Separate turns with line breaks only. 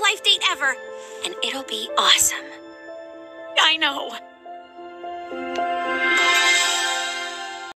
life date ever, and it'll be awesome.
I know.